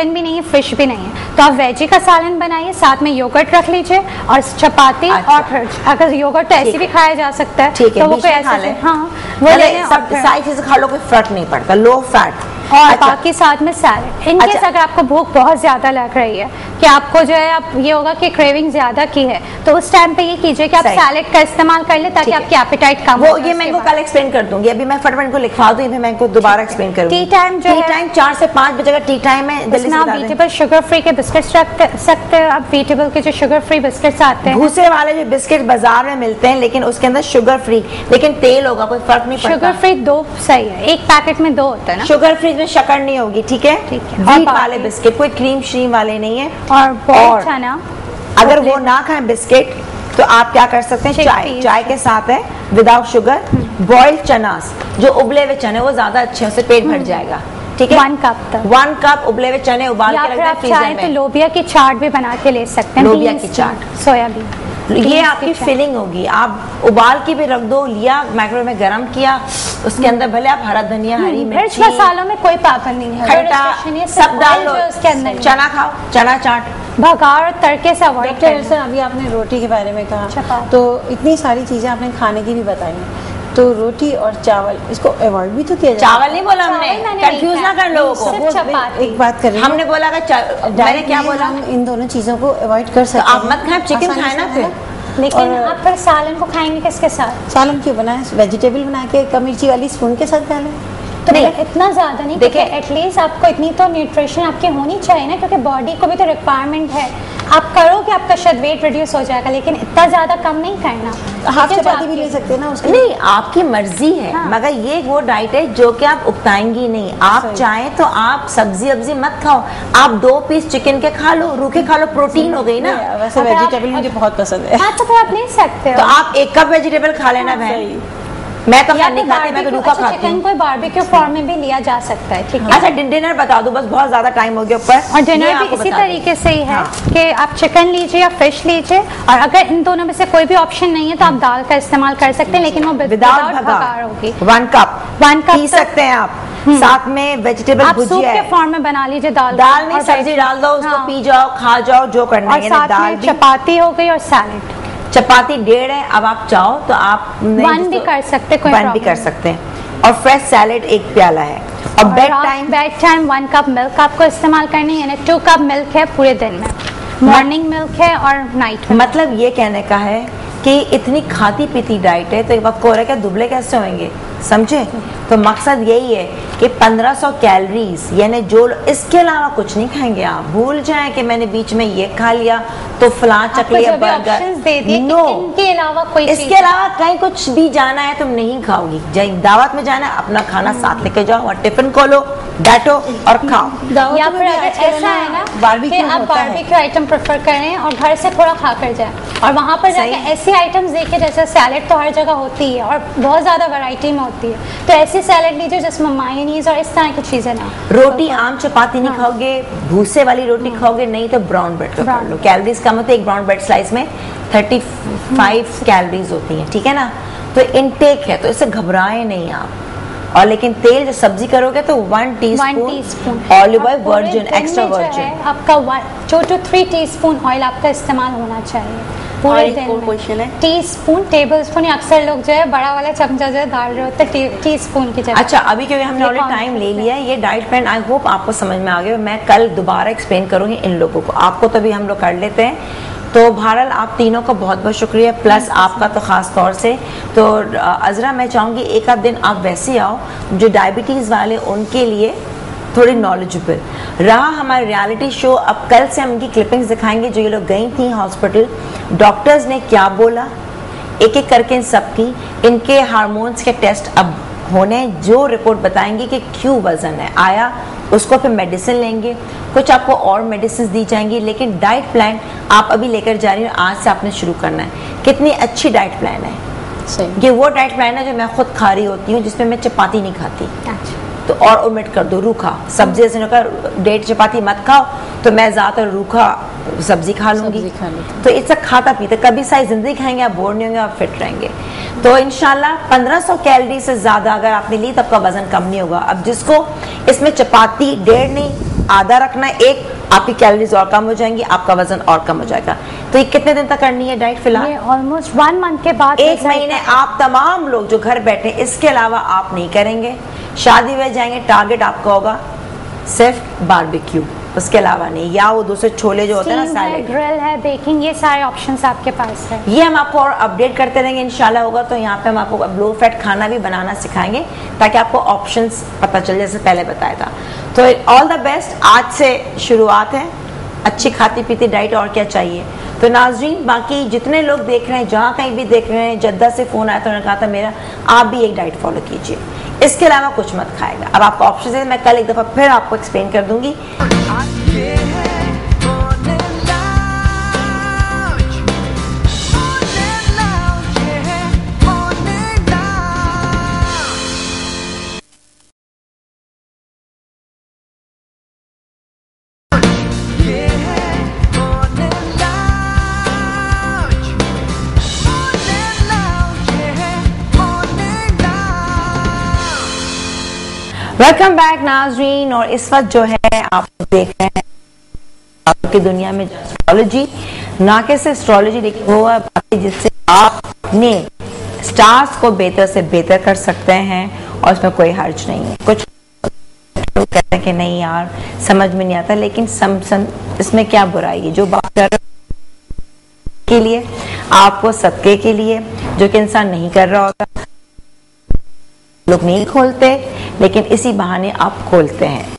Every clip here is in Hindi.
चिकन भी नहीं है फ़िश भी नहीं है। तो आप वेजी का सालन बनाइए साथ में योगर्ट रख लीजिए और चपाती अच्छा। और अगर योगर्ट तो ऐसे भी खाया जा सकता है। ठीक है तो वो कोई ऐसे हाँ वो सारी चीज़ें खा लो कोई फ़र्क नहीं पड़ता। लो फैट और अच्छा, बाकी साथ में सैलड इन केस अच्छा। अगर आपको भूख बहुत ज़्यादा लग रही है कि आपको जो है आप ये होगा कि क्रेविंग ज़्यादा की है तो उस टाइम पे ये कीजिए कि आप। सैलड का इस्तेमाल कर ले ताकि आपकी एपेटाइट कम वो हो ये मैं इनको कल एक्सप्लेन कर दूँगी। अभी मैं फटाफट इनको लिखवा दूँ मैं इनको दोबारा एक्सप्लेन करूँगी। टी टाइम जो टी है- टाइम चार से पाँच बजे का टी टाइम है जल्दी इसमें आप वीटेबल शुगर फ्री के बिस्किट्स रख सकते हैं। आप वीटेबल के जो शुगर फ्री बिस्किट्स आते हैं भूसे वाले जो बिस्किट बाज़ार में मिलते हैं लेकिन उसके अंदर शुगर फ्री लेकिन तेल होगा कोई फ़र्क नहीं पड़ता। शुगर फ्री दो सही है। एक पैकेट में दो होता है ना। शुगर फ्री में शक्कर नहीं होगी ठीक है? ठीक है। और वाले बिस्किट कोई क्रीम श्रीम वाले नहीं है। और और बॉइल्ड अगर वो ना खाएँ बिस्किट तो आप क्या कर सकते हैं? चाय चाय के साथ है विदाउट शुगर बॉइल्ड चनास जो उबले हुए चने वो ज़्यादा अच्छे हैं उससे पेट भर जाएगा ठीक है? One cup तक। वन कप उबले हुए चने उबाल के रख दें फ्रीजर चाहें तो लोबिया की चाट भी बना के ले सकते हैं लोबिया की चाट। सोयाबीन। ये आपकी फिलिंग होगी। आप उबाल के भी रख दो लिया माइक्रोवेव में गर्म किया उसके अंदर भले आप हरा धनिया हरी मिर्च मसालों में कोई पाबंदी नहीं है। खट्टा सब डाल दो लो। उसके अंदर चना खाओ चना चाट। भगार भगाड़ और तड़के से अवॉइड करें। अभी आपने रोटी के बारे में कहा। तो इतनी सारी चीज़ें आपने खाने की भी बताई। तो रोटी और चावल इसको अवॉइड भी तो किया जाए चावल नहीं बोला हमने। कंफ्यूज ना कर लोगों को। एक बात कर रही हमने बोला कि मैंने क्या बोला? हम इन दोनों चीज़ों को अवॉइड कर सकते आप मत खाएँ, चिकन खाएँ ना फिर। लेकिन आप फिर सालन को खाएँगे किसके साथ? सालन क्यों बनाए? वेजिटेबल बना के कम मिर्ची वाली स्पून के साथ खा लें तो नहीं। मतलब इतना ज़्यादा नहीं देखिए। एटलीस्ट आपको इतनी तो न्यूट्रिशन आपकी होनी चाहिए ना क्योंकि बॉडी को भी तो रिक्वायरमेंट है। आप करोगे आपका शायद वेट रिड्यूस हो जाएगा लेकिन इतना ज़्यादा कम नहीं करना। हाफ़ चपाती भी ले सकते हैं ना उसके नहीं आपकी मर्ज़ी है हाँ। मगर ये वो डाइट है जो कि आप उगताएँगी नहीं। आप। चाहें तो आप सब्ज़ी अब्जी मत खाओ। आप दो पीस चिकन के खा लो रूखे खा लो प्रोटीन हो गई ना। वैसे वेजिटेबल मुझे बहुत पसंद है। हाँ तो आप ले सकते हो। तो आप एक कप वेजिटेबल खा लेना बहन। सही। मैं तो या नहीं खाती मैं तो रूखा अच्छा, खाती चिकन हूँ। को बारबेक्यू फॉर्म में भी लिया जा सकता है ठीक है? अच्छा डिनर बता दो बस बहुत ज़्यादा टाइम हो गया ऊपर। और डिनर भी इसी तरीके से ही है हाँ। कि आप चिकन लीजिए या फ़िश लीजिए और अगर इन दोनों में से कोई भी ऑप्शन नहीं है तो आप दाल का इस्तेमाल कर सकते हैं लेकिन वो विदाउट भगाड़ होगी भगा। वन कप One cup पी सकते हैं आप। साथ में वेजिटेबल आप सूप भुजिया के फॉर्म में बना लीजिए दाल दाल नहीं सब्ज़ी डाल दो उसको हाँ। पी जाओ खा जाओ जो करना है दाल में चपाती हो गई और सैलेड चपाती डेढ़ है अब आप चाहो तो आप वन भी कर सकते, कोई वन भी कर सकते हैं। और फ्रेश सैलेड एक प्याला है। और bedtime bedtime one cup milk आपको इस्तेमाल करनी है यानी टू कप मिल्क है पूरे दिन में। मॉर्निंग मिल्क है और नाइट मतलब ये कहने का है कि इतनी खाती पीती डाइट है तो एक वक्त हो रहा है क्या दुबले कैसे होंगे? समझे? तो मकसद यही है कि 1500 कैलोरीज यानी जो इसके अलावा कुछ नहीं खाएँगे आप। भूल जाएँ कि मैंने बीच में ये खा लिया तो फला चकले ऑप्शंस दे नो इनके अलावा कोई इसके अलावा कहीं कुछ भी जाना है तुम नहीं खाओगी। जब दावत में जाना है अपना खाना साथ लेके जाओ और टिफ़िन खोलो बैठो और खाओ। या फिर अगर ऐसा है ना कि। बारबेक्यू आइटम प्रेफर करें और घर से थोड़ा खा कर जाए। और वहाँ पर जाके। ऐसी आइटम्स देखिए जैसे सैलेड तो हर जगह होती है और बहुत ज़्यादा वैरायटी में होती है। तो ऐसी सैलेड लीजिए जिसमें मायनीज और इस तरह की चीज़ें ना हो। रोटी आम चपाती नहीं हाँ। खाओगे भूसे वाली रोटी खाओगे नहीं तो ब्राउन ब्रेड का Brown लो। कैलोरीज कम होती है एक ब्राउन ब्रेड स्लाइस में 35 कैलोरीज होती हैं ठीक है ना? तो इनटेक है तो इससे घबराए नहीं आप। और लेकिन तेल जब सब्ज़ी करोगे तो one teaspoon teaspoon olive oil virgin extra virgin आपका one two two three teaspoon oil आपका इस्तेमाल होना चाहिए। पूरे क्वेश्चन है? टी स्पून टेबल स्पून अक्सर लोग जो है बड़ा वाला चमचा जो है डाल रहे होते हैं टी स्पून की जगह। अच्छा अभी क्योंकि हमने ऑलरेडी टाइम ले लिया है ये डाइट प्लान आई होप आपको समझ में आ गया। मैं कल दोबारा एक्सप्लेन करूँगी इन लोगों को। आपको तो भी हम लोग कर लेते हैं। तो बहरहाल आप तीनों का बहुत बहुत शुक्रिया प्लस आपका तो ख़ास तौर से। तो अजरा मैं चाहूँगी एक आध दिन आप वैसे आओ जो डायबिटीज़ वाले उनके लिए थोड़ी नॉलेजेबल रहा हमारे रियलिटी शो अब कल से हम इनकी क्लिपिंग्स दिखाएँगे जो ये लोग गई थी हॉस्पिटल डॉक्टर्स ने क्या बोला? एक एक करके इन सब की। इनके हार्मोन्स के टेस्ट अब होने जो रिपोर्ट बताएँगे कि क्यों वज़न है। आया उसको फिर मेडिसिन लेंगे। कुछ आपको और मेडिसिन दी जाएँगी लेकिन डाइट प्लान आप अभी लेकर जा रही हो आज से आपने शुरू करना है। कितनी अच्छी डाइट प्लान है। ये वो डाइट प्लान है जो मैं खुद खा रही होती हूँ जिसमें मैं चपाती नहीं खाती। अच्छा। तो और ओमिट कर दो रूखा। सब्ज़ी जैसे का डेढ़ चपाती मत खाओ तो मैं ज़्यादातर रूखा सब्ज़ी खा लूँगी। तो इससे खाता पीता कभी सारी ज़िंदगी खाएँगे आप बोर नहीं होंगे आप फिट रहेंगे। तो इनशाला 1500 कैलोरी से ज़्यादा अगर आपने ली तो आपका वज़न कम नहीं होगा। अब जिसको इसमें चपाती डेढ़ नहीं आधा रखना एक आपकी कैलोरीज और कम हो जाएँगी आपका वज़न और कम हो जाएगा। तो ये कितने दिन तक करनी है डाइट फ़िलहाल? ऑलमोस्ट वन मंथ के बाद एक महीने आप तमाम लोग जो घर बैठे इसके अलावा आप नहीं करेंगे। शादी में जाएँगे टारगेट आपका होगा सिर्फ़ बारबेक्यू उसके अलावा नहीं। या वो दूसरे छोले जो होते हैं ना सैलेड ग्रिल है बेकिंग ये सारे ऑप्शंस आपके पास है। ये हम आपको और अपडेट करते रहेंगे इंशाल्लाह होगा तो यहाँ पे हम आपको लो फैट खाना भी बनाना सिखाएँगे ताकि आपको ऑप्शंस पता चले जैसे पहले बताया था। तो ऑल द बेस्ट आज से शुरुआत है। अच्छी खाती पीती डाइट और क्या चाहिए। तो नाजरीन बाकी जितने लोग देख रहे हैं जहाँ कहीं भी देख रहे हैं जद्दा से फ़ोन आया तो उन्होंने कहा था मेरा आप भी एक डाइट फॉलो कीजिए। इसके अलावा कुछ मत खाएगा। अब आपको ऑप्शन है मैं कल एक दफ़ा फिर आपको एक्सप्लेन कर दूँगी। ये वेलकम बैक नाजरीन और इस वक्त जो है आप देख रहे हैं आपकी दुनिया में एस्ट्रोलॉजी ना कि सिर्फ़ एस्ट्रोलॉजी लेकिन वो है जिससे आप अपने स्टार्स को बेहतर से बेहतर कर सकते हैं और इसमें कोई हर्ज नहीं है। कुछ कहते हैं कि नहीं यार समझ में नहीं आता लेकिन सम, सम, इसमें क्या बुराई है? जो बात कर के लिए आपको सदके के लिए जो कि इंसान नहीं कर रहा होता लोग नहीं खोलते लेकिन इसी बहाने आप खोलते हैं।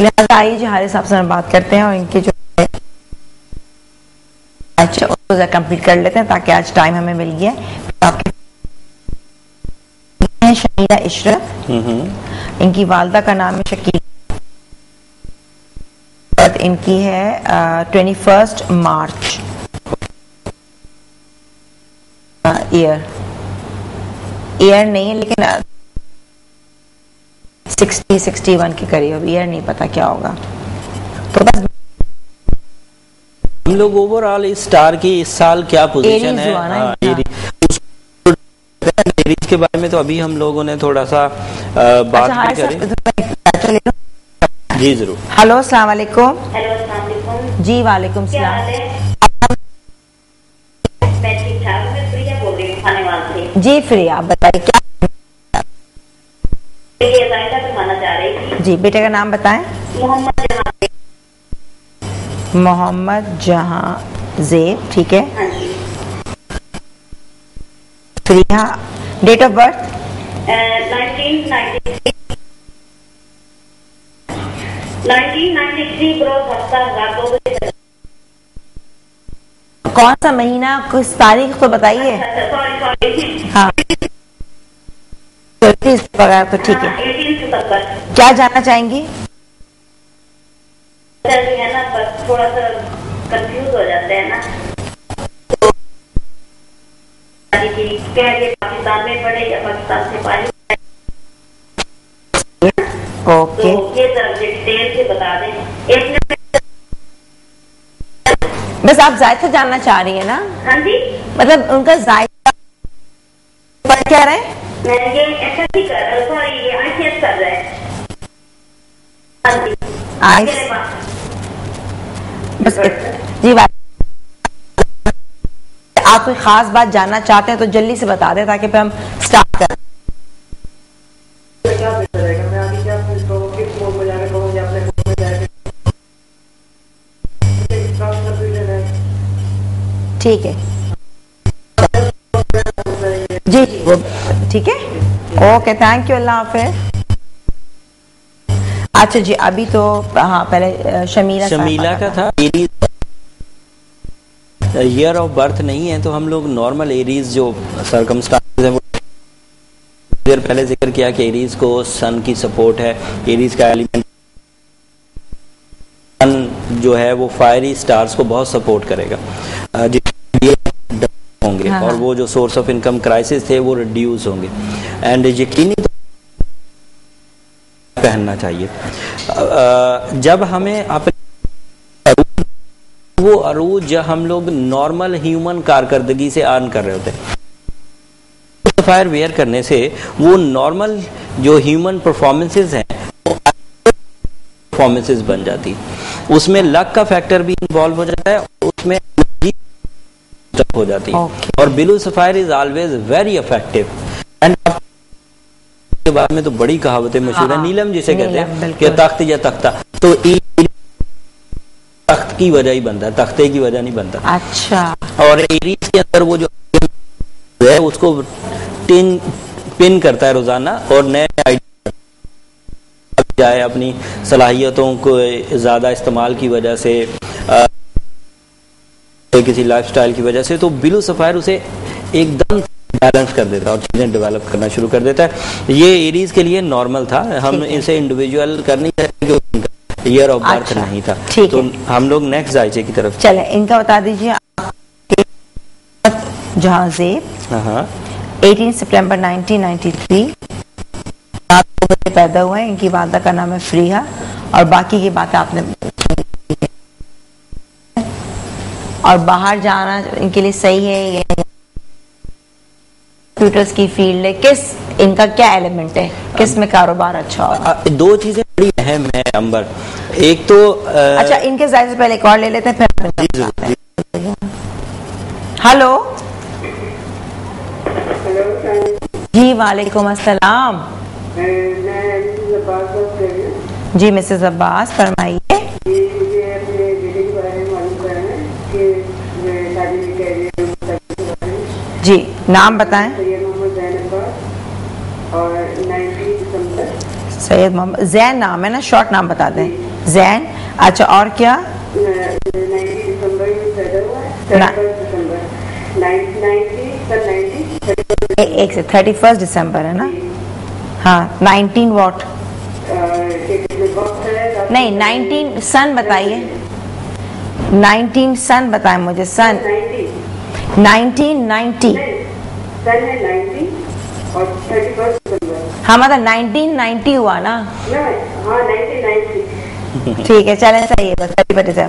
लिहाजा आइए जो हमारे साहब से हम बात करते हैं और इनके जो अच्छा उसको कंप्लीट कर लेते हैं ताकि आज टाइम हमें मिल गया। आपके शमीरा इशरत इनकी वालदा का नाम है शकील। इनकी है twenty first March. Year year नहीं है लेकिन सिक्सटी सिक्सटी वन के करीब ईयर नहीं पता क्या होगा। तो बस हम लोग ओवरऑल इस स्टार की इस साल क्या पोजीशन है? हाँ। उस- के बारे में तो अभी हम लोगों ने थोड़ा सा अ, बात अच्छा, भी करी। सर, चलिए लो। जी ज़रूर। हेलो अस्सलाम वालेकुम। हेलो अस्सलाम वालेकुम। जी वालेकुम क्या सलाम जी फ्री आप बताइए क्या? जी बेटे का नाम बताएँ। मोहम्मद जहाँ जेब ठीक है? हाँ जी। Freya date of birth nineteen ninety three nineteen ninety three बरोज हफ़्ता हज़ार दो बजे कौन सा महीना किस तारीख तो बताइए। हाँ। वगैरह तो ठीक है। क्या जानना चाहेंगी? थोड़ा सा कंफ्यूज हो जाते हैं ना की पाकिस्तान में पढ़े या पाकिस्तान से पाली ओके। तो ये जरा डिटेल से बता दें। बस आप जायका जानना चाह रही है ना? हाँ जी। मतलब उनका जायका पर क्या रहे? मैं ये ऐसा कर सॉरी ये आईसीएस कर रहा है। हाँ जी। आइस- बस जी बात आप कोई खास बात जानना चाहते हैं तो जल्दी से बता दें ताकि हम स्टार्ट ठीक है। जी जी वो ठीक है? ओके थैंक यू अल्लाह हाफिज अच्छा जी अभी तो हाँ पहले शमीला शमीला का था ईयर ऑफ़ बर्थ नहीं है तो हम लोग नॉर्मल एरीज जो सरकमस्टांसेस है वो देर पहले ज़िक्र किया कि एरीज को सन की सपोर्ट है। एरीज का एलिमेंट सन जो है वो फायरी स्टार्स को बहुत सपोर्ट करेगा। होंगे हाँ, और हाँ। वो जो सोर्स ऑफ़ इनकम क्राइसिस थे वो रिड्यूस होंगे। एंड यकीनी पहनना चाहिए। जब हमें अपने वो अरूज हम लोग नॉर्मल ह्यूमन कारकर्दगी से अर्न कर रहे होते हैं फायर वेयर करने से वो नॉर्मल जो ह्यूमन परफॉर्मेंसेज हैं परफॉर्मेंसेज बन जाती उसमें लक का फैक्टर भी इन्वॉल्व हो जाता है उसमें हो जाती है। Okay. और blue sapphire is always very effective and के बाद में तो बड़ी कहावतें मशहूर है। हाँ, नीलम जिसे कहते हैं कि तख्त या तख्ता। तो तख्त की वजह ही बनता है। तख्ते की वजह नहीं बनता। अच्छा। और एरीज के अंदर वो जो है उसको टिन पिन करता है रोज़ाना और नए आइडिया जाए अपनी सलाहियतों को ज़्यादा इस्तेमाल की वजह से अ, किसी लाइफस्टाइल की वजह से तो बिलू सफायर उसे एकदम बैलेंस कर देता है और चीज़ें डेवलप करना शुरू कर देता है। ये एरीज के लिए नॉर्मल था। हम इसे इंडिविजुअल कर नहीं सकते क्योंकि ईयर ऑफ़ बर्थ नहीं था। तो हम लोग नेक्स्ट जायचे की तरफ़। चले इनका बता दीजिए जहाँ हाँ 18 सितंबर 1993 रात को बजे पैदा हुए हैं इनकी वादा का नाम है फ्रीहा और बाकी की बात आपने और बाहर जाना इनके लिए सही है ये कंप्यूटर्स की फ़ील्ड है किस इनका क्या एलिमेंट है किसमें कारोबार अच्छा होगा अ, दो चीज़ें बड़ी अहम है अंबर एक तो अ, अच्छा इनके जायजे से पहले एक और ले लेते हैं फिर हेलो जी वालेकुम अस्सलाम जी मिसेस अब्बास फरमाइए जी नाम बताएँ। सैयद मोहम्मद जैन नाम है ना? शॉर्ट नाम बता दें। जैन अच्छा और क्या? एक से थर्टी फ़र्स्ट दिसंबर है ना? हाँ नाइनटीन वॉट नहीं नाइनटीन सन बताइए। नाइनटीन। सन बताएँ मुझे सन नाइनटीन नाइन्टी। हाँ मतलब नाइनटीन नाइन्टी हुआ ना? ठीक है चलें सही है बस थर्टी फर्टी से।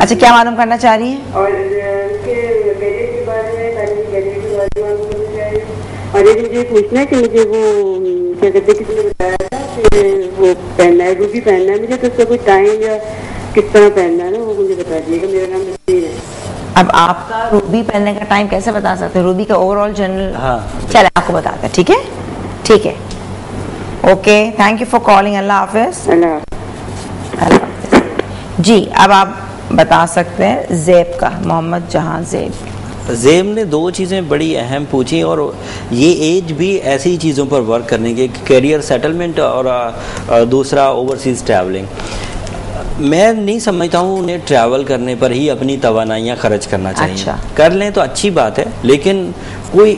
अच्छा क्या मालूम करना चाह रही है? और मुझे और ये मुझे पूछना है कि मुझे वो क्या कहते हैं किसी ने बताया था कि वो पहनना है रूबी पहनना है? मुझे तो उसका कोई टाइम या किस तरह पहनना है ना वो मुझे बता दीजिएगा मेरा नाम नसीर है। अब आपका रूबी पहनने का टाइम कैसे बता सकते हैं? रूबी का ओवरऑल जनरल हाँ। चले आपको बताते हैं ठीक है? ठीक है। Okay thank you for calling अल्लाह हाफिज। जी अब आप बता सकते हैं जेब का मोहम्मद जहाँ जेब। जेब ने दो चीज़ें बड़ी अहम पूछी और ये एज भी ऐसी चीज़ों पर वर्क करने की करियर सेटलमेंट और दूसरा ओवरसीज ट्रैवलिंग मैं नहीं समझता हूँ उन्हें ट्रैवल करने पर ही अपनी तोानाइयाँ खर्च करना चाहिए अच्छा। कर लें तो अच्छी बात है लेकिन कोई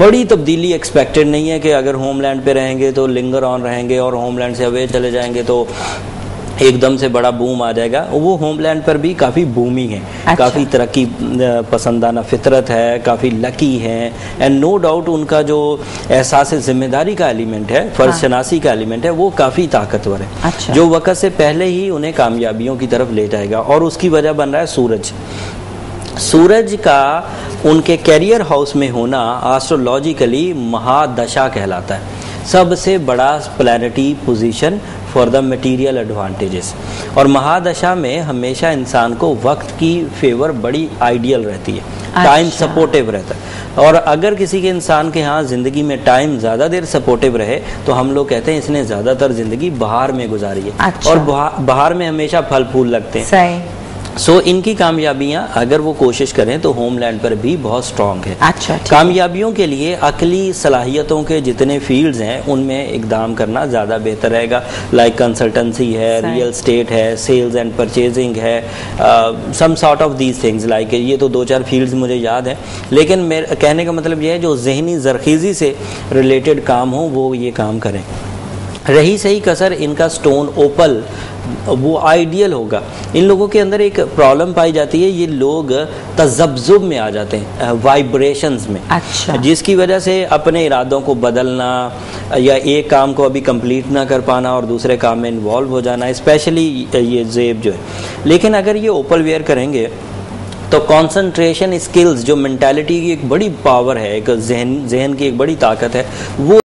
बड़ी तब्दीली एक्सपेक्टेड नहीं है कि अगर होमलैंड पे रहेंगे तो लिंगर ऑन रहेंगे और होमलैंड से अवे चले जाएँगे तो एकदम से बड़ा बूम आ जाएगा। वो होमलैंड पर भी काफ़ी बूमी है। अच्छा। काफ़ी तरक्की पसंदाना फितरत है काफ़ी लकी है। एंड नो डाउट उनका जो एहसास ज़िम्मेदारी का एलिमेंट है फ़र्ज़ हाँ। शनासी का एलिमेंट है वो काफ़ी ताकतवर है। अच्छा। जो वक़्त से पहले ही उन्हें कामयाबियों की तरफ़ ले जाएगा और उसकी वजह बन रहा है सूरज। सूरज का उनके कैरियर हाउस में होना एस्ट्रोलॉजिकली महादशा कहलाता है। सबसे बड़ा planetary position for the material advantages और महादशा में हमेशा इंसान को वक्त की फेवर बड़ी आइडियल रहती है। टाइम अच्छा। सपोर्टिव रहता है। और अगर किसी के इंसान के यहाँ ज़िंदगी में टाइम ज़्यादा देर सपोर्टिव रहे तो हम लोग कहते हैं इसने ज़्यादातर ज़िंदगी बाहर में गुजारी है। अच्छा। और बाहर में हमेशा फल फूल लगते हैं। सो इनकी कामयाबियाँ अगर वो कोशिश करें तो होमलैंड पर भी बहुत स्ट्रांग है। अच्छा, कामयाबियों के लिए अकली सलाहियतों के जितने फील्ड्स हैं उनमें इकदाम करना ज़्यादा बेहतर रहेगा। लाइक कंसल्टेंसी है रियल स्टेट है सेल्स एंड परचेजिंग है some sort of these things like ये तो दो चार फील्ड्स मुझे याद हैं। लेकिन मेरे कहने का मतलब ये है जो जहनी जरखीज़ी से रिलेटेड काम हो वो ये काम करें। रही सही कसर इनका स्टोन ओपल वो आइडियल होगा। इन लोगों के अंदर एक प्रॉब्लम पाई जाती है ये लोग तजब्जुब में आ जाते हैं वाइब्रेशंस में। अच्छा। जिसकी वजह से अपने इरादों को बदलना या एक काम को अभी कंप्लीट ना कर पाना और दूसरे काम में इन्वॉल्व हो जाना स्पेशली ये जेब जो है। लेकिन अगर ये ओपल वेयर करेंगे तो कॉन्सनट्रेशन स्किल्स जो मेंटालिटी की एक बड़ी पावर है एक जहन जहन की एक बड़ी ताकत है वो